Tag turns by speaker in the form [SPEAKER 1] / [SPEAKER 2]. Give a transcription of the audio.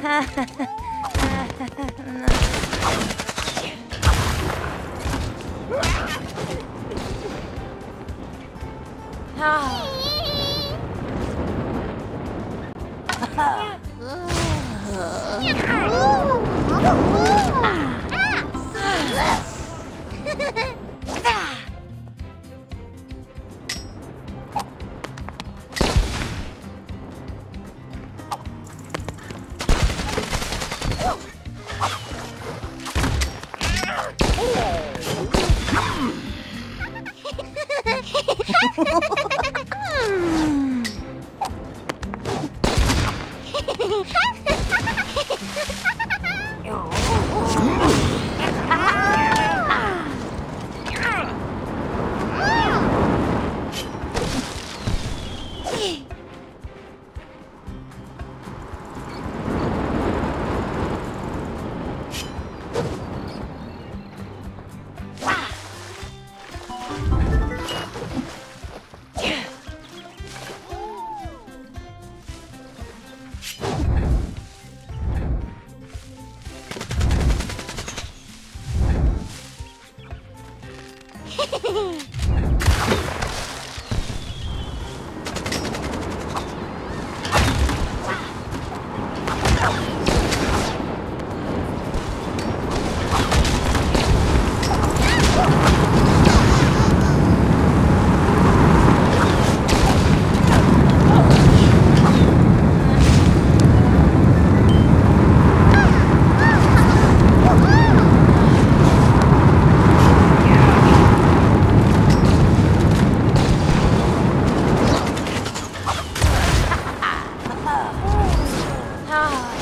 [SPEAKER 1] Ha ha ha.
[SPEAKER 2] Ha ha ha! Hey, Hehehehe God.